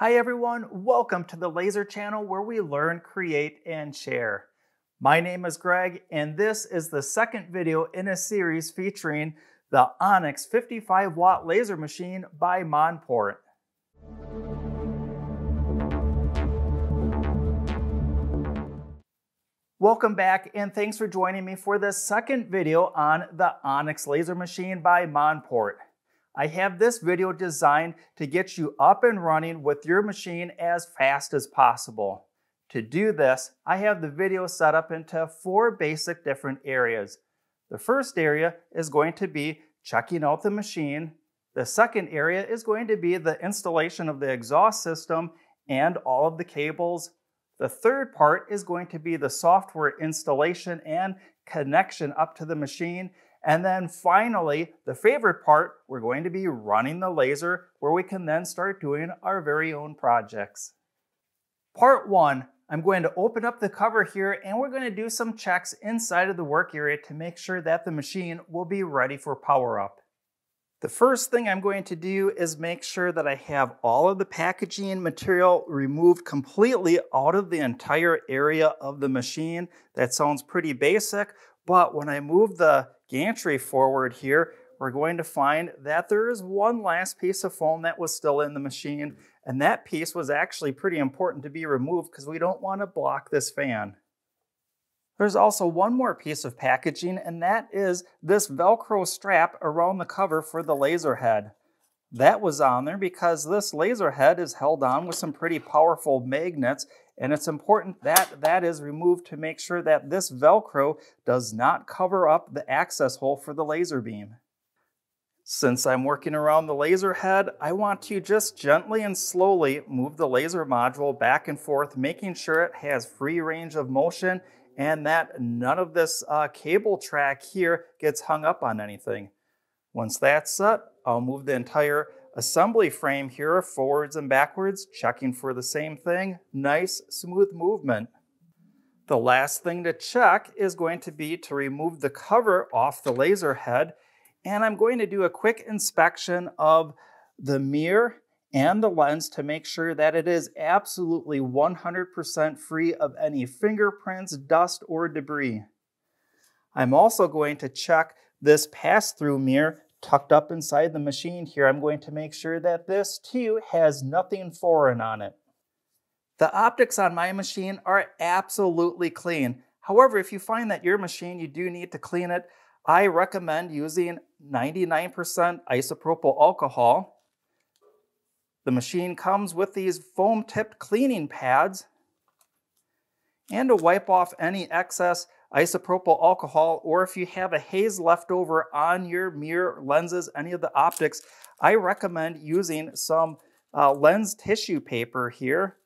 Hi everyone, welcome to the Laser Channel where we learn, create, and share. My name is Greg and this is the second video in a series featuring the Onyx 55 watt laser machine by Monport. Welcome back and thanks for joining me for the second video on the Onyx laser machine by Monport. I have this video designed to get you up and running with your machine as fast as possible. To do this, I have the video set up into four basic different areas. The first area is going to be checking out the machine. The second area is going to be the installation of the exhaust system and all of the cables. The third part is going to be the software installation and connection up to the machine. And then finally, the favorite part, we're going to be running the laser where we can then start doing our very own projects. Part one, I'm going to open up the cover here and we're going to do some checks inside of the work area to make sure that the machine will be ready for power up. The first thing I'm going to do is make sure that I have all of the packaging material removed completely out of the entire area of the machine. That sounds pretty basic, but when I move the gantry forward here, we're going to find that there is one last piece of foam that was still in the machine, and that piece was actually pretty important to be removed because we don't want to block this fan. There's also one more piece of packaging, and that is this Velcro strap around the cover for the laser head. That was on there because this laser head is held on with some pretty powerful magnets and it's important that that is removed to make sure that this Velcro does not cover up the access hole for the laser beam. Since I'm working around the laser head, I want to just gently and slowly move the laser module back and forth, making sure it has free range of motion and that none of this uh, cable track here gets hung up on anything. Once that's set, I'll move the entire assembly frame here forwards and backwards, checking for the same thing. Nice, smooth movement. The last thing to check is going to be to remove the cover off the laser head. And I'm going to do a quick inspection of the mirror and the lens to make sure that it is absolutely 100% free of any fingerprints, dust, or debris. I'm also going to check this pass-through mirror tucked up inside the machine here, I'm going to make sure that this too has nothing foreign on it. The optics on my machine are absolutely clean. However, if you find that your machine, you do need to clean it, I recommend using 99% isopropyl alcohol. The machine comes with these foam tipped cleaning pads and to wipe off any excess isopropyl alcohol, or if you have a haze left over on your mirror lenses, any of the optics, I recommend using some uh, lens tissue paper here.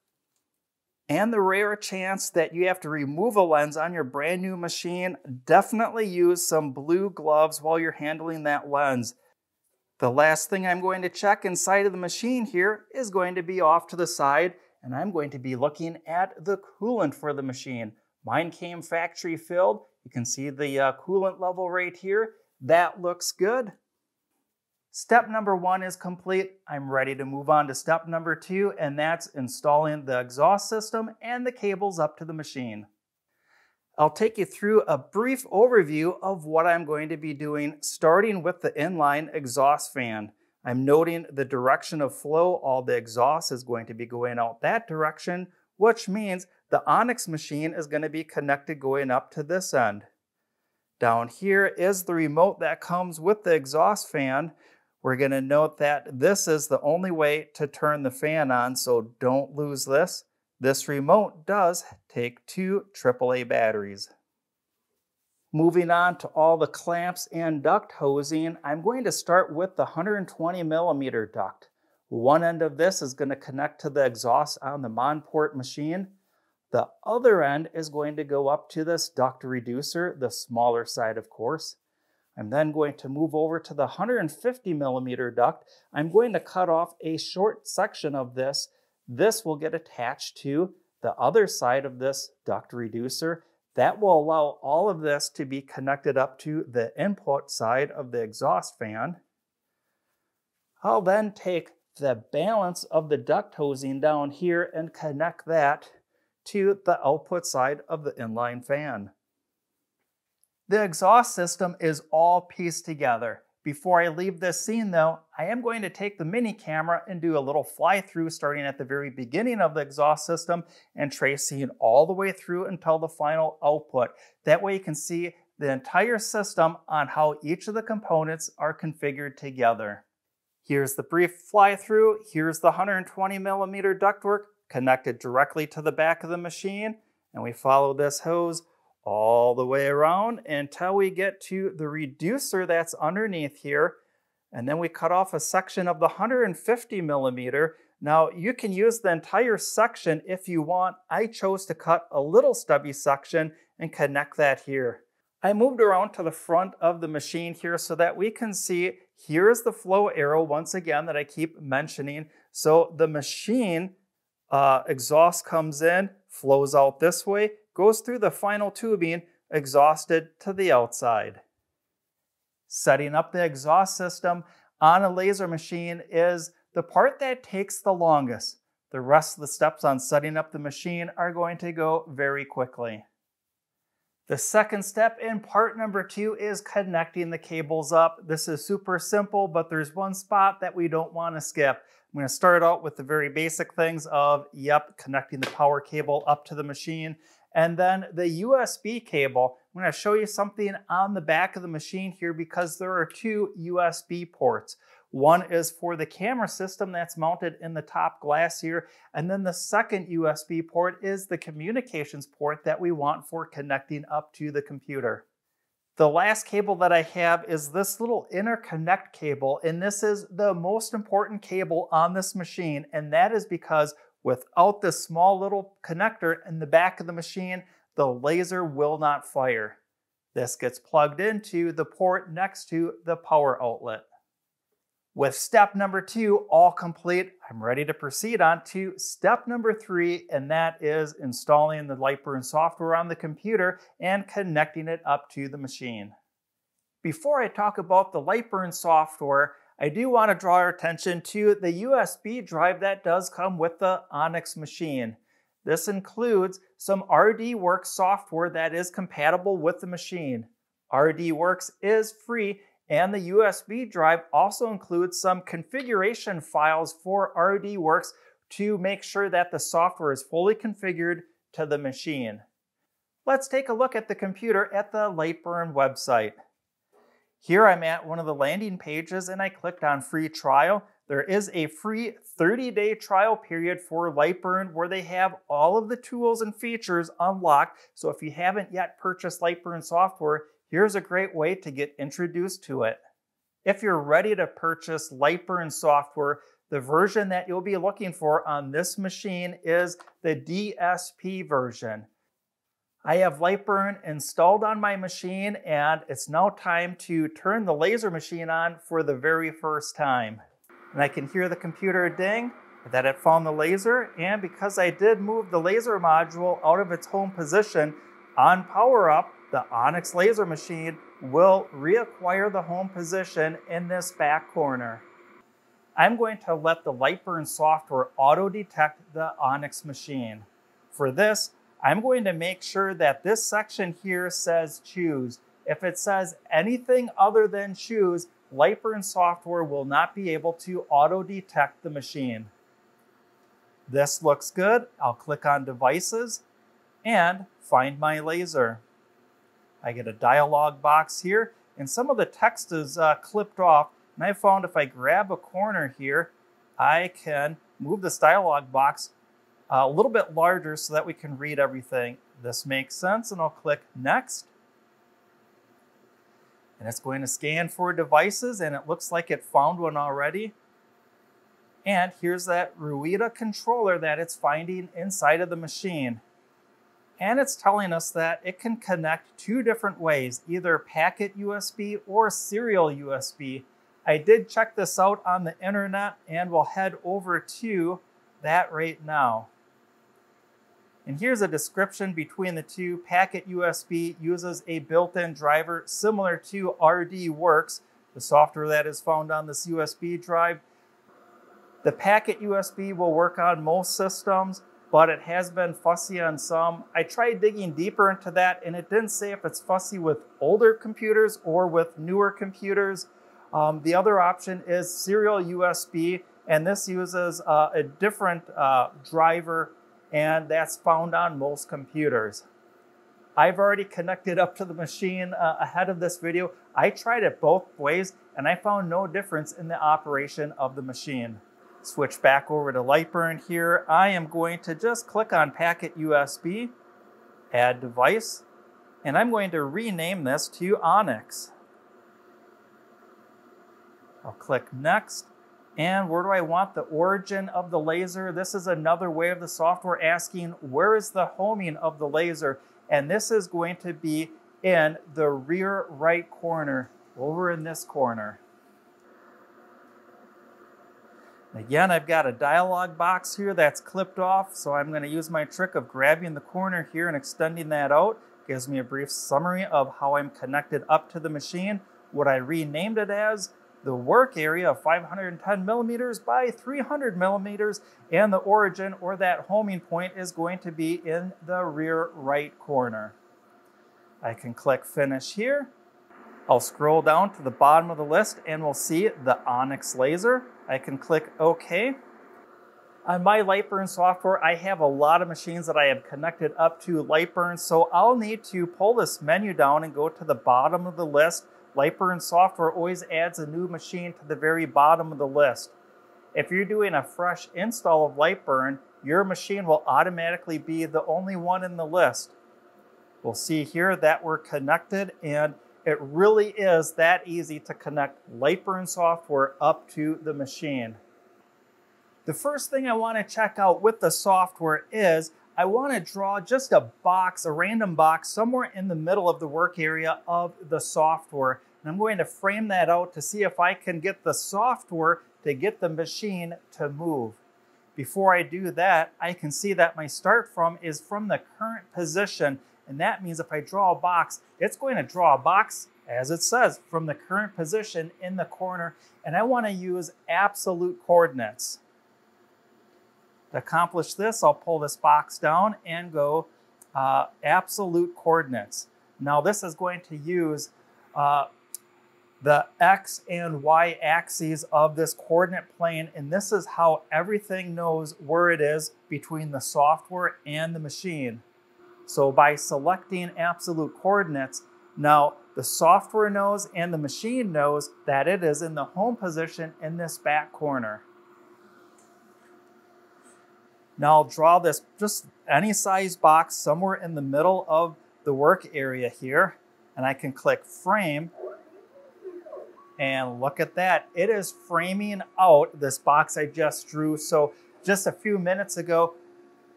And the rare chance that you have to remove a lens on your brand new machine, definitely use some blue gloves while you're handling that lens. The last thing I'm going to check inside of the machine here is going to be off to the side, and I'm going to be looking at the coolant for the machine. Mine came factory filled. You can see the uh, coolant level right here. That looks good. Step number one is complete. I'm ready to move on to step number two, and that's installing the exhaust system and the cables up to the machine. I'll take you through a brief overview of what I'm going to be doing, starting with the inline exhaust fan. I'm noting the direction of flow. All the exhaust is going to be going out that direction, which means the Onyx machine is going to be connected going up to this end. Down here is the remote that comes with the exhaust fan. We're going to note that this is the only way to turn the fan on, so don't lose this. This remote does take two AAA batteries. Moving on to all the clamps and duct hosing, I'm going to start with the 120 millimeter duct. One end of this is going to connect to the exhaust on the Monport machine. The other end is going to go up to this duct reducer, the smaller side, of course. I'm then going to move over to the 150 millimeter duct. I'm going to cut off a short section of this. This will get attached to the other side of this duct reducer. That will allow all of this to be connected up to the input side of the exhaust fan. I'll then take the balance of the duct hosing down here and connect that to the output side of the inline fan. The exhaust system is all pieced together. Before I leave this scene though, I am going to take the mini camera and do a little fly through starting at the very beginning of the exhaust system and tracing all the way through until the final output. That way you can see the entire system on how each of the components are configured together. Here's the brief fly through. Here's the 120 millimeter ductwork connected directly to the back of the machine. And we follow this hose all the way around until we get to the reducer that's underneath here. And then we cut off a section of the 150 millimeter. Now you can use the entire section if you want. I chose to cut a little stubby section and connect that here. I moved around to the front of the machine here so that we can see here's the flow arrow once again that I keep mentioning. So the machine uh, exhaust comes in, flows out this way, goes through the final tubing, exhausted to the outside. Setting up the exhaust system on a laser machine is the part that takes the longest. The rest of the steps on setting up the machine are going to go very quickly. The second step in part number two is connecting the cables up. This is super simple, but there's one spot that we don't want to skip. I'm going to start out with the very basic things of, yep, connecting the power cable up to the machine. And then the USB cable, I'm going to show you something on the back of the machine here because there are two USB ports. One is for the camera system that's mounted in the top glass here. And then the second USB port is the communications port that we want for connecting up to the computer. The last cable that I have is this little interconnect cable, and this is the most important cable on this machine, and that is because without this small little connector in the back of the machine, the laser will not fire. This gets plugged into the port next to the power outlet. With step number two all complete, I'm ready to proceed on to step number three, and that is installing the Lightburn software on the computer and connecting it up to the machine. Before I talk about the Lightburn software, I do want to draw our attention to the USB drive that does come with the Onyx machine. This includes some RDWorks software that is compatible with the machine. RDWorks is free and the USB drive also includes some configuration files for RDWorks to make sure that the software is fully configured to the machine. Let's take a look at the computer at the Lightburn website. Here I'm at one of the landing pages and I clicked on free trial. There is a free 30-day trial period for Lightburn where they have all of the tools and features unlocked. So if you haven't yet purchased Lightburn software, here's a great way to get introduced to it. If you're ready to purchase Lightburn software, the version that you'll be looking for on this machine is the DSP version. I have Lightburn installed on my machine and it's now time to turn the laser machine on for the very first time. And I can hear the computer ding that it found the laser and because I did move the laser module out of its home position on power up, the Onyx laser machine will reacquire the home position in this back corner. I'm going to let the Lightburn software auto-detect the Onyx machine. For this, I'm going to make sure that this section here says choose. If it says anything other than choose, Lightburn software will not be able to auto-detect the machine. This looks good. I'll click on devices and find my laser. I get a dialog box here, and some of the text is uh, clipped off. And I found if I grab a corner here, I can move this dialog box uh, a little bit larger so that we can read everything. This makes sense, and I'll click Next. And it's going to scan for devices, and it looks like it found one already. And here's that Ruida controller that it's finding inside of the machine and it's telling us that it can connect two different ways, either packet USB or serial USB. I did check this out on the internet and we'll head over to that right now. And here's a description between the two. Packet USB uses a built-in driver similar to RDWorks, the software that is found on this USB drive. The packet USB will work on most systems, but it has been fussy on some. I tried digging deeper into that and it didn't say if it's fussy with older computers or with newer computers. Um, the other option is serial USB, and this uses uh, a different uh, driver, and that's found on most computers. I've already connected up to the machine uh, ahead of this video. I tried it both ways, and I found no difference in the operation of the machine. Switch back over to Lightburn here. I am going to just click on Packet USB, Add Device, and I'm going to rename this to Onyx. I'll click Next. And where do I want the origin of the laser? This is another way of the software asking, where is the homing of the laser? And this is going to be in the rear right corner, over in this corner. Again, I've got a dialog box here that's clipped off, so I'm going to use my trick of grabbing the corner here and extending that out. Gives me a brief summary of how I'm connected up to the machine, what I renamed it as, the work area of 510 millimeters by 300 millimeters, and the origin or that homing point is going to be in the rear right corner. I can click Finish here. I'll scroll down to the bottom of the list and we'll see the Onyx laser. I can click OK. On my Lightburn software, I have a lot of machines that I have connected up to Lightburn, so I'll need to pull this menu down and go to the bottom of the list. Lightburn software always adds a new machine to the very bottom of the list. If you're doing a fresh install of Lightburn, your machine will automatically be the only one in the list. We'll see here that we're connected and it really is that easy to connect Lightburn software up to the machine. The first thing I want to check out with the software is I want to draw just a box, a random box, somewhere in the middle of the work area of the software. And I'm going to frame that out to see if I can get the software to get the machine to move. Before I do that, I can see that my start from is from the current position and that means if I draw a box, it's going to draw a box, as it says, from the current position in the corner. And I want to use absolute coordinates. To accomplish this, I'll pull this box down and go uh, absolute coordinates. Now this is going to use uh, the X and Y axes of this coordinate plane, and this is how everything knows where it is between the software and the machine. So by selecting absolute coordinates, now the software knows and the machine knows that it is in the home position in this back corner. Now I'll draw this just any size box somewhere in the middle of the work area here and I can click frame and look at that. It is framing out this box I just drew. So just a few minutes ago,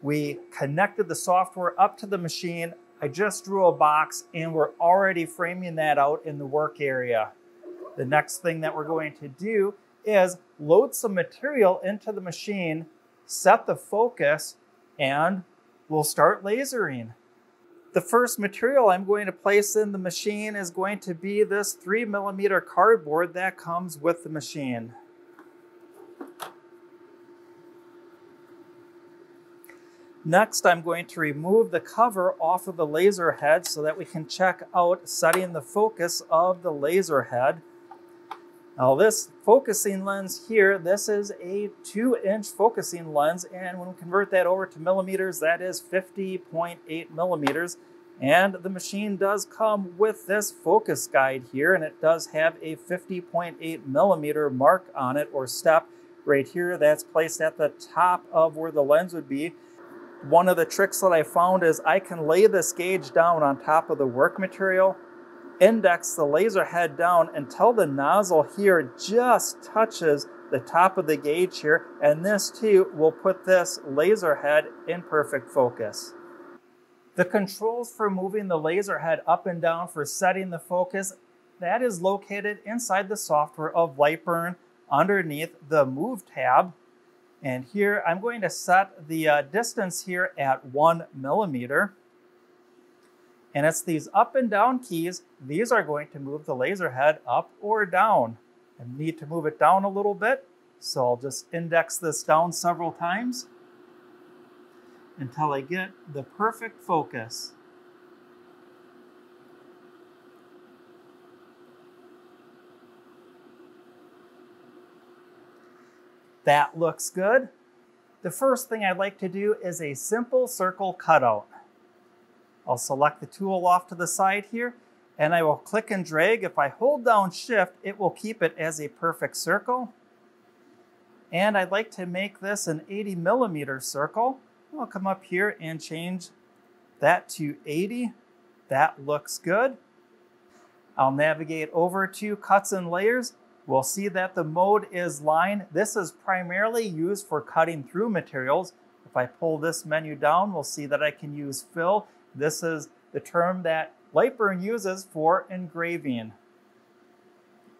we connected the software up to the machine. I just drew a box and we're already framing that out in the work area. The next thing that we're going to do is load some material into the machine, set the focus, and we'll start lasering. The first material I'm going to place in the machine is going to be this three millimeter cardboard that comes with the machine. Next, I'm going to remove the cover off of the laser head so that we can check out setting the focus of the laser head. Now this focusing lens here, this is a two inch focusing lens. And when we convert that over to millimeters, that is 50.8 millimeters. And the machine does come with this focus guide here, and it does have a 50.8 millimeter mark on it or step right here. That's placed at the top of where the lens would be. One of the tricks that I found is I can lay this gauge down on top of the work material, index the laser head down until the nozzle here just touches the top of the gauge here, and this too will put this laser head in perfect focus. The controls for moving the laser head up and down for setting the focus, that is located inside the software of Lightburn underneath the Move tab and here I'm going to set the uh, distance here at one millimeter. And it's these up and down keys. These are going to move the laser head up or down. I need to move it down a little bit. So I'll just index this down several times until I get the perfect focus. That looks good. The first thing I'd like to do is a simple circle cutout. I'll select the tool off to the side here and I will click and drag. If I hold down shift, it will keep it as a perfect circle. And I'd like to make this an 80 millimeter circle. I'll come up here and change that to 80. That looks good. I'll navigate over to cuts and layers. We'll see that the mode is line. This is primarily used for cutting through materials. If I pull this menu down, we'll see that I can use fill. This is the term that Lightburn uses for engraving.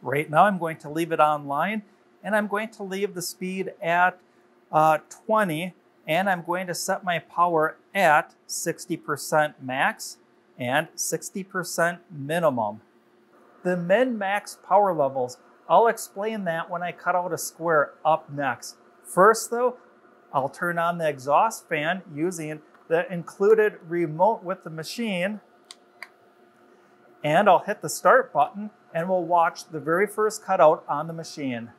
Right now I'm going to leave it on line and I'm going to leave the speed at uh, 20 and I'm going to set my power at 60% max and 60% minimum. The min max power levels, I'll explain that when I cut out a square up next. First though, I'll turn on the exhaust fan using the included remote with the machine and I'll hit the start button and we'll watch the very first cutout on the machine.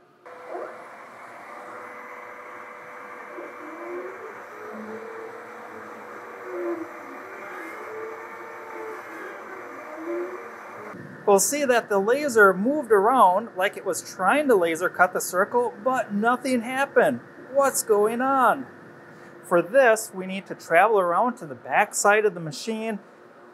We'll see that the laser moved around like it was trying to laser cut the circle, but nothing happened. What's going on? For this, we need to travel around to the back side of the machine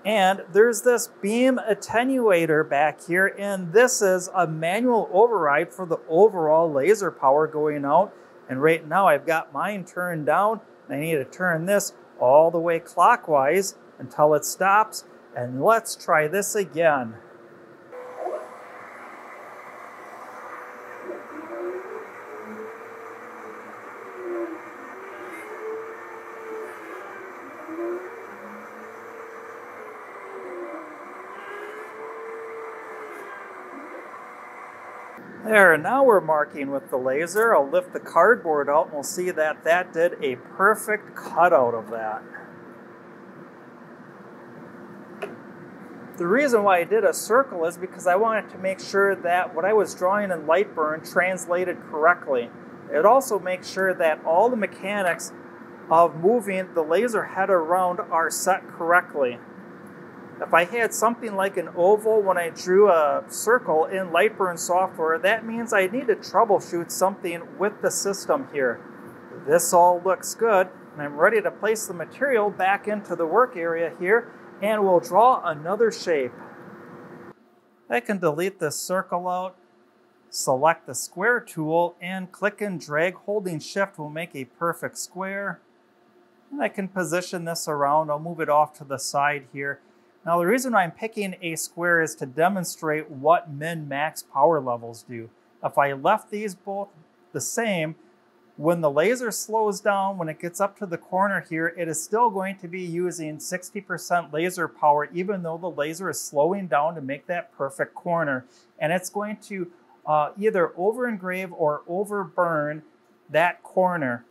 and there's this beam attenuator back here, and this is a manual override for the overall laser power going out. And right now I've got mine turned down, I need to turn this all the way clockwise until it stops. And let's try this again. There, now we're marking with the laser. I'll lift the cardboard out and we'll see that that did a perfect cutout of that. The reason why I did a circle is because I wanted to make sure that what I was drawing in Lightburn translated correctly. It also makes sure that all the mechanics of moving the laser head around are set correctly. If I had something like an oval when I drew a circle in Lightburn software, that means I need to troubleshoot something with the system here. This all looks good, and I'm ready to place the material back into the work area here, and we'll draw another shape. I can delete this circle out, select the square tool, and click and drag holding shift will make a perfect square. And I can position this around, I'll move it off to the side here. Now the reason I'm picking a square is to demonstrate what min-max power levels do. If I left these both the same, when the laser slows down, when it gets up to the corner here, it is still going to be using 60% laser power, even though the laser is slowing down to make that perfect corner. And it's going to uh, either over engrave or over burn that corner.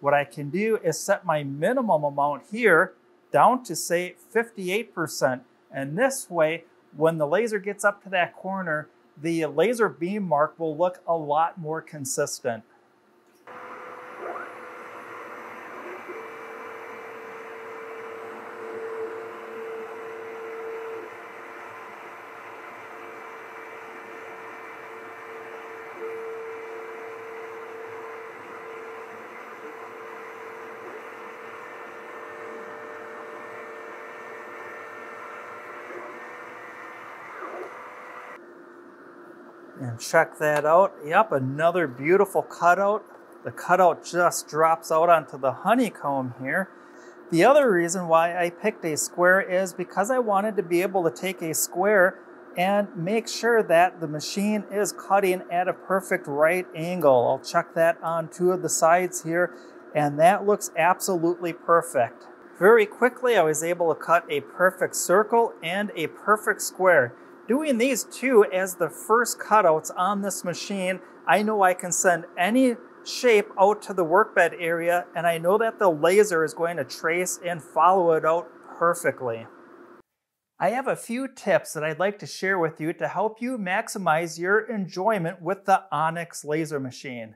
What I can do is set my minimum amount here down to say 58%. And this way, when the laser gets up to that corner, the laser beam mark will look a lot more consistent. Check that out. Yep, another beautiful cutout. The cutout just drops out onto the honeycomb here. The other reason why I picked a square is because I wanted to be able to take a square and make sure that the machine is cutting at a perfect right angle. I'll check that on two of the sides here and that looks absolutely perfect. Very quickly I was able to cut a perfect circle and a perfect square. Doing these two as the first cutouts on this machine I know I can send any shape out to the workbed area and I know that the laser is going to trace and follow it out perfectly. I have a few tips that I'd like to share with you to help you maximize your enjoyment with the Onyx laser machine.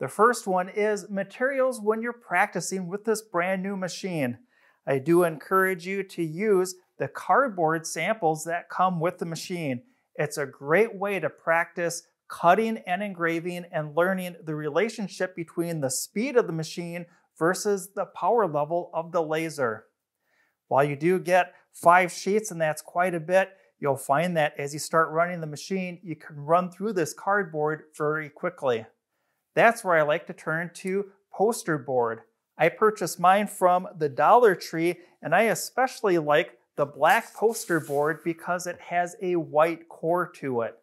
The first one is materials when you're practicing with this brand new machine. I do encourage you to use the cardboard samples that come with the machine. It's a great way to practice cutting and engraving and learning the relationship between the speed of the machine versus the power level of the laser. While you do get five sheets, and that's quite a bit, you'll find that as you start running the machine, you can run through this cardboard very quickly. That's where I like to turn to poster board. I purchased mine from the Dollar Tree, and I especially like the black poster board because it has a white core to it.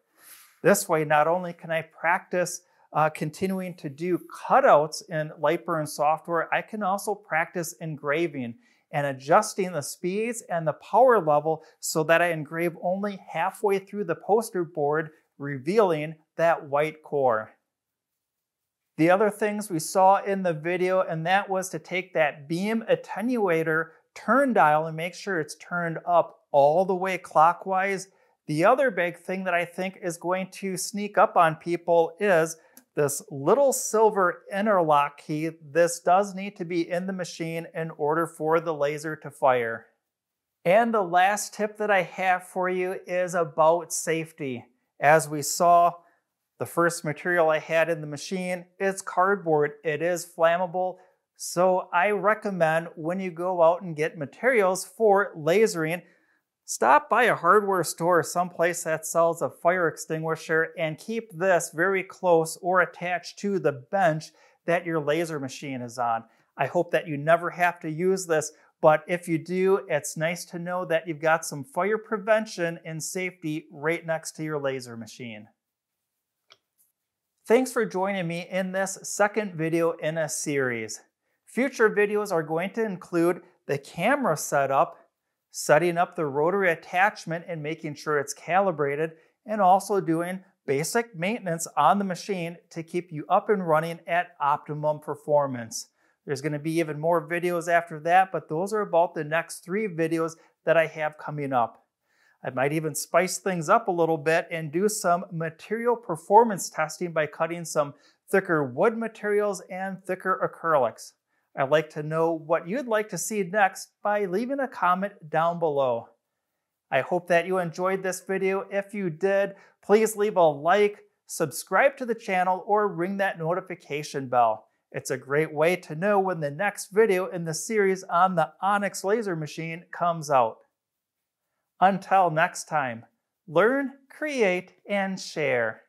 This way, not only can I practice uh, continuing to do cutouts in Lightburn software, I can also practice engraving and adjusting the speeds and the power level so that I engrave only halfway through the poster board, revealing that white core. The other things we saw in the video, and that was to take that beam attenuator turn dial and make sure it's turned up all the way clockwise the other big thing that I think is going to sneak up on people is this little silver interlock key. This does need to be in the machine in order for the laser to fire. And the last tip that I have for you is about safety. As we saw, the first material I had in the machine is cardboard. It is flammable. So I recommend when you go out and get materials for lasering, Stop by a hardware store someplace that sells a fire extinguisher and keep this very close or attached to the bench that your laser machine is on. I hope that you never have to use this, but if you do, it's nice to know that you've got some fire prevention and safety right next to your laser machine. Thanks for joining me in this second video in a series. Future videos are going to include the camera setup setting up the rotary attachment and making sure it's calibrated, and also doing basic maintenance on the machine to keep you up and running at optimum performance. There's going to be even more videos after that, but those are about the next three videos that I have coming up. I might even spice things up a little bit and do some material performance testing by cutting some thicker wood materials and thicker acrylics. I'd like to know what you'd like to see next by leaving a comment down below. I hope that you enjoyed this video. If you did, please leave a like, subscribe to the channel, or ring that notification bell. It's a great way to know when the next video in the series on the Onyx laser machine comes out. Until next time, learn, create, and share.